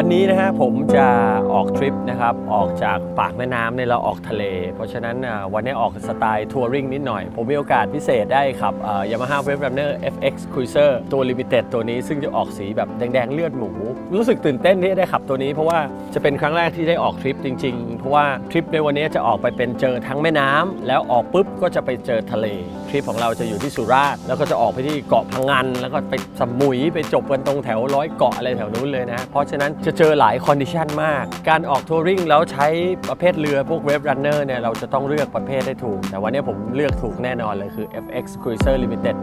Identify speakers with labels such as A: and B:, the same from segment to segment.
A: วันนี้นะฮะผมจะออกทริปนะครับออกจากปากแม่น้ำเนี่ยเราออกทะเล เพราะฉะนั้นวันนี้ออกสไตล์ touring นิดหน่อย ผมมีโอกาสพิเศษได้ขับ Yamaha WaveRunner FX Cruiser ตัว Limited ตัวนี้ซึ่งจะออกสีแบบแดง ๆ เลือดหมู รู้สึกตื่นเต้นที่ได้ขับตัวนี้ เพราะว่าจะเป็นครั้งแรกที่ได้ออกทริปจริง ๆ เพราะว่าทริปในวันนี้จะออกไปเป็นเจอทั้งแม่น้ำแล้วออกปุ๊บก็จะไปเจอทะเลทริปของเราจะอยู่ที่สุราษฎร์แล้วก็จะออกไปที่เกาะพะงันแล้วก็ไปสมุยไปจบกันตรงแถวร้อยเกาะอะไรแถวนู้นเลยนะเพราะฉะนั้นจะเจอหลาย condition มาก การออก touring แล้วใช้ประเภทเรือพวก WaveRunner เนี่ยเราจะต้องเลือกประเภทให้ถูก แต่วันนี้ผมเลือกถูกแน่นอนเลยคือ FX Cruiser Limited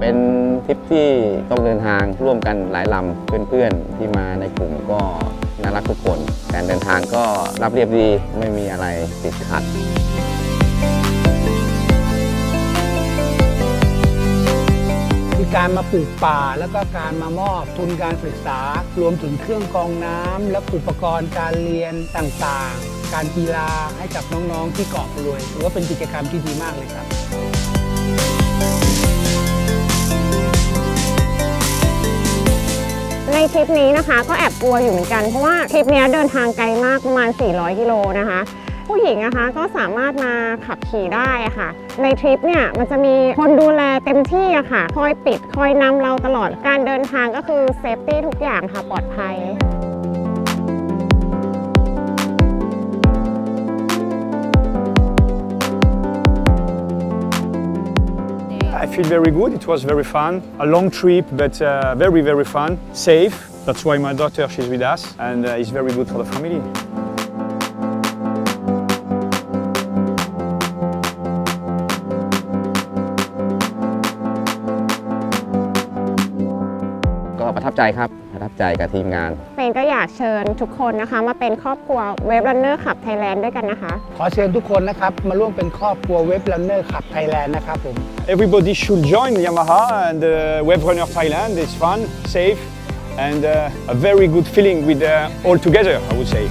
B: เป็นทริปที่ต้องเดินทางร่วมกันหลายลำเพื่อนๆที่มาในกลุ่มก็น่ารักทุกคน การเดินทางก็ราบเรียบดีไม่มีอะไรติดขัด
C: การมาปลูกป่า แล้วก็การมามอบทุนการศึกษา รวมถึงเครื่องกรองน้ำและอุปกรณ์การเรียนต่างๆ การกีฬาให้กับน้องๆที่เกาะรวยถือว่าเป็นกิจกรรมที่ดีมากเลยครับ
D: ในทริปนี้นะคะก็แอบกลัวอยู่เหมือนกัน เพราะว่าทริปนี้เดินทางไกลมากประมาณ 400 กิโลนะคะ ผู้หญิงนะคะก็สามารถมาขับขี่ได้ค่ะ ในทริปเนี่ยมันจะมีคนดูแลเต็มที่อะค่ะ คอยปิดคอยนำเราตลอดการเดินทางก็คือเซฟตี้ทุกอย่างค่ะปลอดภัย
E: I feel very good. It was very fun. A long trip, but uh, very, very fun. Safe. That's why my daughter, she's with us, and uh, it's very good for the family.
B: ประทับใจครับ ประทับใจกับทีมงาน
D: เฟนก็อยากเชิญทุกคนนะคะ มาเป็นครอบครัว WaveRunner Club Thailandด้วยกันนะคะ
C: ขอเชิญทุกคนนะครับ มาร่วมเป็นครอบครัวเว็บ r ันเนอร์ขับไทยแลนด์นะครับผม
E: Everybody should join Yamaha and uh, Wave Runner Thailand. It's fun, safe, and uh, a very good feeling with uh, all together, I would say.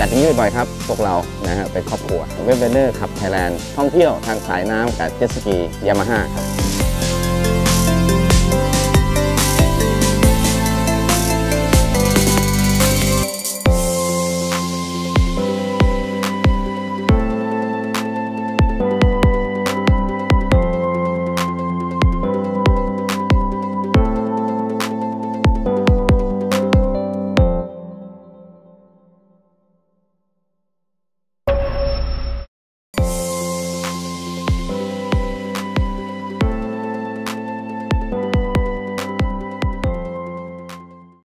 B: จัดอย่างนี้บ่อยครับ พวกเรานะฮะเป็นครอบครัวเว็บเบเนอร์ขับไทยแลนด์ท่องเที่ยวทางสายน้ำกับเจ็ตสกียามาฮ่าครับ